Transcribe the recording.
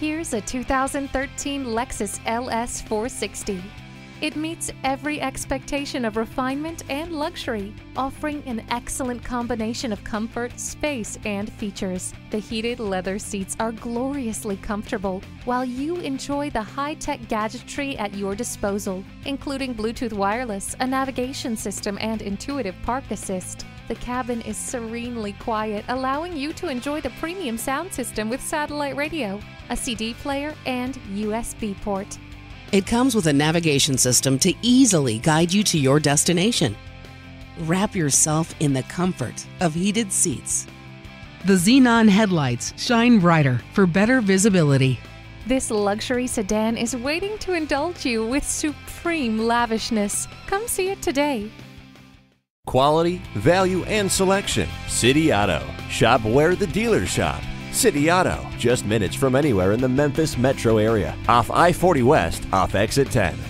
Here's a 2013 Lexus LS 460. It meets every expectation of refinement and luxury, offering an excellent combination of comfort, space, and features. The heated leather seats are gloriously comfortable, while you enjoy the high-tech gadgetry at your disposal, including Bluetooth wireless, a navigation system, and intuitive park assist. The cabin is serenely quiet, allowing you to enjoy the premium sound system with satellite radio, a CD player, and USB port. It comes with a navigation system to easily guide you to your destination. Wrap yourself in the comfort of heated seats. The xenon headlights shine brighter for better visibility. This luxury sedan is waiting to indulge you with supreme lavishness. Come see it today. Quality, value, and selection. City Auto. Shop where the dealers shop. City Auto, just minutes from anywhere in the Memphis metro area. Off I 40 West, off exit 10.